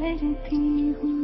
करती हूँ।